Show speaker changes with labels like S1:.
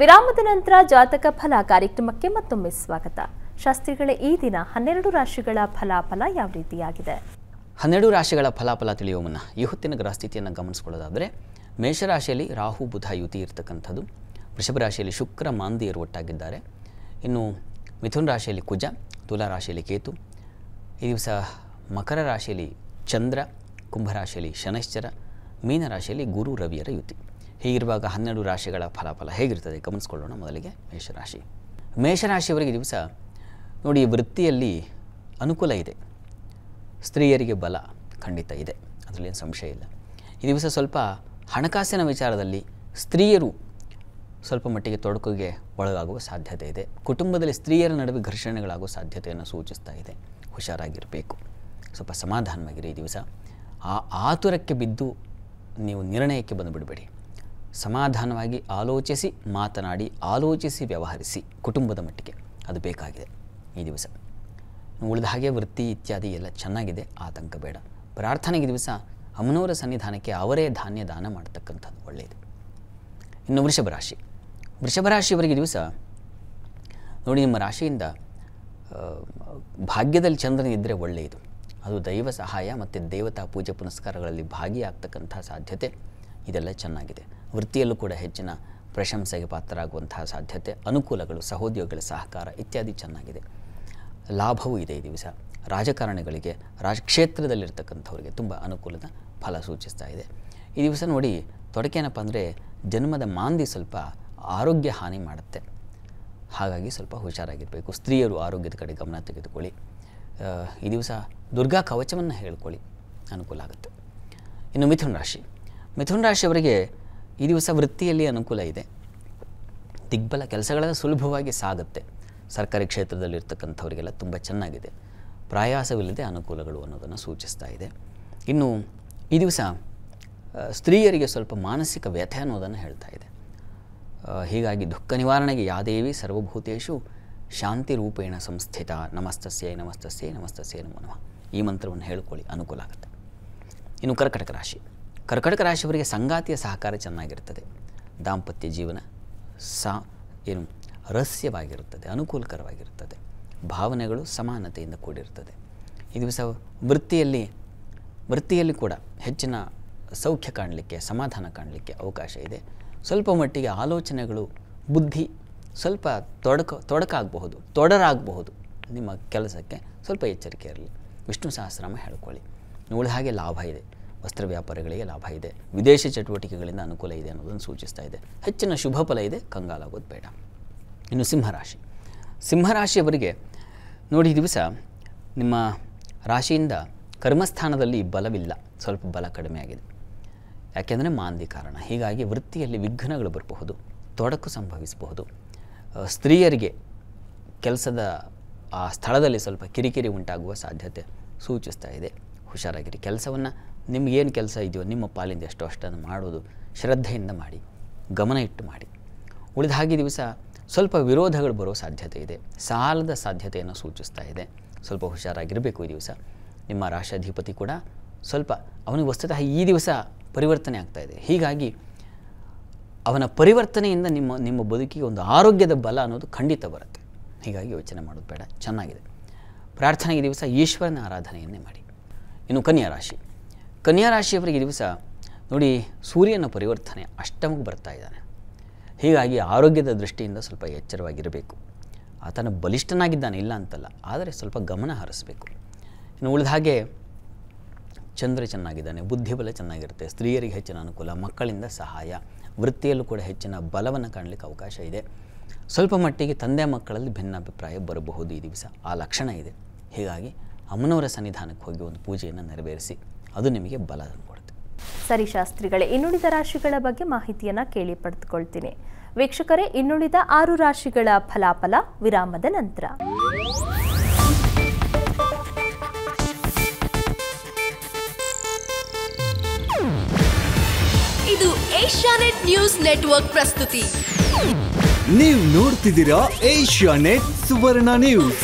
S1: ವಿರಾಮದ ನಂತರ ಜಾತಕ ಫಲ ಕಾರ್ಯಕ್ರಮಕ್ಕೆ ಮತ್ತೊಮ್ಮೆ ಸ್ವಾಗತ. ಶಾಸ್ತ್ರಿಗಳೇ, ಈ ದಿನ ಹನ್ನೆರಡು ರಾಶಿಗಳ ಫಲಾಫಲ ಯಾವ ರೀತಿಯಾಗಿದೆ?
S2: ಹನ್ನೆರಡು ರಾಶಿಗಳ ಫಲಾಫಲ ತಿಳಿಯುವ ಮುನ್ನ ಈ ಹೊತ್ತಿನ ಗ್ರಹಸ್ಥಿತಿಯನ್ನು ಗಮನಿಸಿಕೊಳ್ಳೋದಾದರೆ ಮೇಷರಾಶಿಯಲ್ಲಿ ರಾಹು, ಬುಧ, ಯುತಿ ಇರತಕ್ಕಂಥದ್ದು. ವೃಷಭ ರಾಶಿಯಲ್ಲಿ ಶುಕ್ರ, ಮಾಂದಿಯರು ಒಟ್ಟಾಗಿದ್ದಾರೆ. ಇನ್ನು ಮಿಥುನ್ ರಾಶಿಯಲ್ಲಿ ಕುಜ, ತುಲಾ ರಾಶಿಯಲ್ಲಿ ಕೇತು. ಈ ದಿವಸ ಮಕರ ರಾಶಿಯಲ್ಲಿ ಚಂದ್ರ ಕುಂಭರಾಶಿಯಲ್ಲಿ ಶನಶ್ಚರ ಮೀನರಾಶಿಯಲ್ಲಿ ಗುರು, ರವಿಯರ ಯುತಿ. ಹೀಗಿರುವಾಗ ಹನ್ನೆರಡು ರಾಶಿಗಳ ಫಲಾಫಲ ಹೇಗಿರ್ತದೆ? ಗಮನಿಸ್ಕೊಳ್ಳೋಣ ಮೊದಲಿಗೆ ಮೇಷರಾಶಿ. ಮೇಷರಾಶಿಯವರಿಗೆ ದಿವಸ ನೋಡಿ, ವೃತ್ತಿಯಲ್ಲಿ ಅನುಕೂಲ ಇದೆ. ಸ್ತ್ರೀಯರಿಗೆ ಬಲ ಖಂಡಿತ ಇದೆ. ಅದರಲ್ಲೇನು ಸಂಶಯ ಇಲ್ಲ. ಈ ದಿವಸ ಸ್ವಲ್ಪ ಹಣಕಾಸಿನ ವಿಚಾರದಲ್ಲಿ ಸ್ತ್ರೀಯರು ಸ್ವಲ್ಪ ಮಟ್ಟಿಗೆ ತೊಡಕುಗೆ ಒಳಗಾಗುವ ಸಾಧ್ಯತೆ ಇದೆ. ಕುಟುಂಬದಲ್ಲಿ ಸ್ತ್ರೀಯರ ನಡುವೆ ಘರ್ಷಣೆಗಳಾಗುವ ಸಾಧ್ಯತೆಯನ್ನು ಸೂಚಿಸ್ತಾ ಇದೆ. ಹುಷಾರಾಗಿರಬೇಕು. ಸ್ವಲ್ಪ ಸಮಾಧಾನವಾಗಿರಿ ಈ ದಿವಸ. ಆ ಆತುರಕ್ಕೆ ಬಿದ್ದು ನೀವು ನಿರ್ಣಯಕ್ಕೆ ಬಂದುಬಿಡಬೇಡಿ. ಸಮಾಧಾನವಾಗಿ ಆಲೋಚಿಸಿ, ಮಾತನಾಡಿ, ಆಲೋಚಿಸಿ, ವ್ಯವಹರಿಸಿ ಕುಟುಂಬದ ಮಟ್ಟಿಗೆ ಅದು ಬೇಕಾಗಿದೆ ಈ ದಿವಸ. ಉಳಿದ ಹಾಗೆ ವೃತ್ತಿ ಇತ್ಯಾದಿ ಎಲ್ಲ ಚೆನ್ನಾಗಿದೆ, ಆತಂಕ ಬೇಡ. ಪ್ರಾರ್ಥನೆಗೆ ದಿವಸ ಅಮ್ಮನವರ ಸನ್ನಿಧಾನಕ್ಕೆ ಅವರೇ ಧಾನ್ಯ ದಾನ ಮಾಡ್ತಕ್ಕಂಥದ್ದು ಒಳ್ಳೆಯದು. ಇನ್ನು ವೃಷಭ ರಾಶಿ. ವೃಷಭ ರಾಶಿಯವರಿಗೆ ದಿವಸ ನೋಡಿ, ನಿಮ್ಮ ರಾಶಿಯಿಂದ ಭಾಗ್ಯದಲ್ಲಿ ಭಾಗ್ಯದಲ್ಲಿ ಚಂದ್ರನಿದ್ದರೆ ಒಳ್ಳೆಯದು. ಅದು ದೈವ ಸಹಾಯ ಮತ್ತು ದೇವತಾ ಪೂಜೆ ಪುನಸ್ಕಾರಗಳಲ್ಲಿ ಭಾಗಿಯಾಗ್ತಕ್ಕಂಥ ಸಾಧ್ಯತೆ. ಇದೆಲ್ಲ ಚೆನ್ನಾಗಿದೆ. ವೃತ್ತಿಯಲ್ಲೂ ಕೂಡ ಹೆಚ್ಚಿನ ಪ್ರಶಂಸೆಗೆ ಪಾತ್ರರಾಗುವಂತಹ ಸಾಧ್ಯತೆ, ಅನುಕೂಲಗಳು, ಸಹೋದ್ಯೋಗಿಗಳ ಸಹಕಾರ ಇತ್ಯಾದಿ ಚೆನ್ನಾಗಿದೆ. ಲಾಭವೂ ಇದೆ ಈ ದಿವಸ. ರಾಜಕಾರಣಿಗಳಿಗೆ, ರಾಜಕ್ಷೇತ್ರದಲ್ಲಿರ್ತಕ್ಕಂಥವರಿಗೆ ತುಂಬ ಅನುಕೂಲದ ಫಲ ಸೂಚಿಸ್ತಾ ಇದೆ. ಈ ದಿವಸ ನೋಡಿ ತೊಡಕೇನಪ್ಪ ಅಂದರೆ ಜನ್ಮದ ಮಾಂದಿ ಸ್ವಲ್ಪ ಆರೋಗ್ಯ ಹಾನಿ ಮಾಡುತ್ತೆ. ಹಾಗಾಗಿ ಸ್ವಲ್ಪ ಹುಷಾರಾಗಿರಬೇಕು. ಸ್ತ್ರೀಯರು ಆರೋಗ್ಯದ ಕಡೆ ಗಮನ ತೆಗೆದುಕೊಳ್ಳಿ. ಈ ದಿವಸ ದುರ್ಗಾ ಕವಚವನ್ನು ಹೇಳ್ಕೊಳ್ಳಿ. ಅನುಕೂಲ ಆಗುತ್ತೆ. ಇನ್ನು ಮಿಥುನ ರಾಶಿ. ಮಿಥುನ್ ರಾಶಿಯವರಿಗೆ ಈ ದಿವಸ ವೃತ್ತಿಯಲ್ಲಿ ಅನುಕೂಲ ಇದೆ. ದಿಗ್ಬಲ ಕೆಲಸಗಳೆಲ್ಲ ಸುಲಭವಾಗಿ ಸಾಗುತ್ತೆ. ಸರ್ಕಾರಿ ಕ್ಷೇತ್ರದಲ್ಲಿರ್ತಕ್ಕಂಥವರಿಗೆಲ್ಲ ತುಂಬ ಚೆನ್ನಾಗಿದೆ. ಪ್ರಯಾಸವಿಲ್ಲದೆ ಅನುಕೂಲಗಳು ಅನ್ನೋದನ್ನು ಸೂಚಿಸ್ತಾ ಇದೆ. ಇನ್ನು ಈ ದಿವಸ ಸ್ತ್ರೀಯರಿಗೆ ಸ್ವಲ್ಪ ಮಾನಸಿಕ ವ್ಯಥೆ ಅನ್ನೋದನ್ನು ಹೇಳ್ತಾ ಇದೆ. ಹೀಗಾಗಿ ದುಃಖ ನಿವಾರಣೆಗೆ ಯಾದೇವಿ ಸರ್ವಭೂತೇಶು ಶಾಂತಿ ರೂಪೇಣ ಸಂಸ್ಥಿತ ನಮಸ್ತಸ್ಯೈ ನಮಸ್ತಸ್ಯೇ ನಮಸ್ತಸ್ಯೈ ನಮೋ ನಮಃ. ಈ ಮಂತ್ರವನ್ನು ಹೇಳ್ಕೊಳ್ಳಿ, ಅನುಕೂಲ ಆಗುತ್ತೆ. ಇನ್ನು ಕರ್ಕಟಕ ರಾಶಿ. ಕರ್ಕಟಕ ರಾಶಿಯವರಿಗೆ ಸಂಗಾತಿಯ ಸಹಕಾರ ಚೆನ್ನಾಗಿರ್ತದೆ. ದಾಂಪತ್ಯ ಜೀವನ ಸಾ, ಏನು, ರಹಸ್ಯವಾಗಿರುತ್ತದೆ, ಅನುಕೂಲಕರವಾಗಿರುತ್ತದೆ. ಭಾವನೆಗಳು ಸಮಾನತೆಯಿಂದ ಕೂಡಿರುತ್ತದೆ. ಈ ದಿವಸ ವೃತ್ತಿಯಲ್ಲಿ ವೃತ್ತಿಯಲ್ಲಿ ಕೂಡ ಹೆಚ್ಚಿನ ಸೌಖ್ಯ ಕಾಣಲಿಕ್ಕೆ, ಸಮಾಧಾನ ಕಾಣಲಿಕ್ಕೆ ಅವಕಾಶ ಇದೆ. ಸ್ವಲ್ಪ ಮಟ್ಟಿಗೆ ಆಲೋಚನೆಗಳು, ಬುದ್ಧಿ ಸ್ವಲ್ಪ ತೊಡಕ, ತೊಡಕಾಗಬಹುದು, ತೊಡರಾಗಬಹುದು. ನಿಮ್ಮ ಕೆಲಸಕ್ಕೆ ಸ್ವಲ್ಪ ಎಚ್ಚರಿಕೆ ಇರಲಿ. ವಿಷ್ಣು ಸಹಸ್ರನಾಮ ಹೇಳ್ಕೊಳ್ಳಿ. ಉಳಿದ ಹಾಗೆ ಲಾಭ ಇದೆ. ವಸ್ತ್ರ ವ್ಯಾಪಾರಿಗಳಿಗೆ ಲಾಭ ಇದೆ. ವಿದೇಶಿ ಚಟುವಟಿಕೆಗಳಿಂದ ಅನುಕೂಲ ಇದೆ ಅನ್ನೋದನ್ನು ಸೂಚಿಸ್ತಾ ಇದೆ. ಹೆಚ್ಚಿನ ಶುಭ ಫಲ ಇದೆ ಕಂಗಾಲಾಗೋದು ಬೇಡ. ಇನ್ನು ಸಿಂಹರಾಶಿ. ಸಿಂಹರಾಶಿಯವರಿಗೆ ನೋಡಿ ದಿವಸ ನಿಮ್ಮ ರಾಶಿಯಿಂದ ಕರ್ಮಸ್ಥಾನದಲ್ಲಿ ಬಲವಿಲ್ಲ. ಸ್ವಲ್ಪ ಬಲ ಕಡಿಮೆ ಆಗಿದೆ. ಯಾಕೆಂದರೆ ಮಾಂದಿ ಕಾರಣ. ಹೀಗಾಗಿ ವೃತ್ತಿಯಲ್ಲಿ ವಿಘ್ನಗಳು ಬರಬಹುದು, ತೊಡಕು ಸಂಭವಿಸಬಹುದು. ಸ್ತ್ರೀಯರಿಗೆ ಕೆಲಸದ ಆ ಸ್ಥಳದಲ್ಲಿ ಸ್ವಲ್ಪ ಕಿರಿಕಿರಿ ಉಂಟಾಗುವ ಸಾಧ್ಯತೆ ಸೂಚಿಸ್ತಾ ಇದೆ. ಹುಷಾರಾಗಿರಿ. ಕೆಲಸವನ್ನು ನಿಮಗೇನು ಕೆಲಸ ಇದೆಯೋ, ನಿಮ್ಮ ಪಾಲಿಂದ ಎಷ್ಟೋ ಅಷ್ಟನ್ನು ಮಾಡೋದು ಶ್ರದ್ಧೆಯಿಂದ ಮಾಡಿ, ಗಮನ ಇಟ್ಟು ಮಾಡಿ. ಉಳಿದ ಹಾಗೆ ದಿವಸ ಸ್ವಲ್ಪ ವಿರೋಧಗಳು ಬರೋ ಸಾಧ್ಯತೆ ಇದೆ. ಸಾಲದ ಸಾಧ್ಯತೆಯನ್ನು ಸೂಚಿಸ್ತಾ ಇದೆ. ಸ್ವಲ್ಪ ಹುಷಾರಾಗಿರಬೇಕು ಈ ದಿವಸ. ನಿಮ್ಮ ರಾಷ್ಟ್ರಾಧಿಪತಿ ಕೂಡ ಸ್ವಲ್ಪ ಅವನಿಗೆ ವಸ್ತುತಃ ಈ ದಿವಸ ಪರಿವರ್ತನೆ ಆಗ್ತಾ ಇದೆ. ಹೀಗಾಗಿ ಅವನ ಪರಿವರ್ತನೆಯಿಂದ ನಿಮ್ಮ ನಿಮ್ಮ ಬದುಕಿಗೆ ಒಂದು ಆರೋಗ್ಯದ ಬಲ ಅನ್ನೋದು ಖಂಡಿತ ಬರುತ್ತೆ. ಹೀಗಾಗಿ ಯೋಚನೆ ಮಾಡೋದು ಬೇಡ. ಚೆನ್ನಾಗಿದೆ. ಪ್ರಾರ್ಥನೆಗೆ ಈ ದಿವಸ ಈಶ್ವರನ ಆರಾಧನೆಯನ್ನೇ ಮಾಡಿ. ಇನ್ನು ಕನ್ಯಾ ರಾಶಿ. ಕನ್ಯಾ ರಾಶಿಯವರಿಗೆ ದಿವಸ ನೋಡಿ ಸೂರ್ಯನ ಪರಿವರ್ತನೆ ಅಷ್ಟಮಕ್ಕೆ ಬರ್ತಾ ಇದ್ದಾನೆ. ಹೀಗಾಗಿ ಆರೋಗ್ಯದ ದೃಷ್ಟಿಯಿಂದ ಸ್ವಲ್ಪ ಎಚ್ಚರವಾಗಿರಬೇಕು. ಆತನ ಬಲಿಷ್ಠನಾಗಿದ್ದಾನೆ ಇಲ್ಲ ಅಂತಲ್ಲ, ಆದರೆ ಸ್ವಲ್ಪ ಗಮನ ಹರಿಸಬೇಕು. ಇನ್ನು ಉಳಿದ ಹಾಗೆ ಚಂದ್ರ ಚೆನ್ನಾಗಿದ್ದಾನೆ, ಬುದ್ಧಿಬಲ ಚೆನ್ನಾಗಿರುತ್ತೆ, ಸ್ತ್ರೀಯರಿಗೆ ಹೆಚ್ಚಿನ ಅನುಕೂಲ, ಮಕ್ಕಳಿಂದ ಸಹಾಯ, ವೃತ್ತಿಯಲ್ಲೂ ಕೂಡ ಹೆಚ್ಚಿನ ಬಲವನ್ನು ಕಾಣಲಿಕ್ಕೆ ಅವಕಾಶ ಇದೆ. ಸ್ವಲ್ಪ ಮಟ್ಟಿಗೆ ತಂದೆ ಮಕ್ಕಳಲ್ಲಿ ಭಿನ್ನಾಭಿಪ್ರಾಯ ಬರಬಹುದು ಈ ದಿವಸ. ಆ ಲಕ್ಷಣ ಇದೆ. ಹೀಗಾಗಿ ಅಮ್ಮನವರ ಸನ್ನಿಧಾನಕ್ಕೆ ಹೋಗಿ ಒಂದು ಪೂಜೆಯನ್ನು ನೆರವೇರಿಸಿ ಅದು ನಿಮಗೆ ಬಲ ಕೊಡುತ್ತೆ.
S1: ಸರಿ ಶಾಸ್ತ್ರಿಗಳೇ ಇನ್ನುಳಿದ ರಾಶಿಗಳ ಬಗ್ಗೆ ಮಾಹಿತಿಯನ್ನು ಕೇಳಿ ಪಡೆದುಕೊಳ್ತೀನಿ. ವೀಕ್ಷಕರೇ ಇನ್ನುಳಿದ ಆರು ರಾಶಿಗಳ ಫಲಾಫಲ ವಿರಾಮದ ನಂತರ.
S3: ಇದು ಏಷ್ಯಾನೆಟ್ ನ್ಯೂಸ್ ನೆಟ್ವರ್ಕ್ ಪ್ರಸ್ತುತಿ.
S4: ನೀವು ನೋಡ್ತಿದ್ದೀರಾ ಏಷ್ಯಾ ನೆಟ್ ಸುವರ್ಣ ನ್ಯೂಸ್.